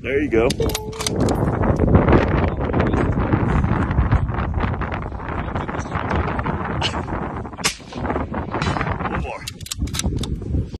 There you go.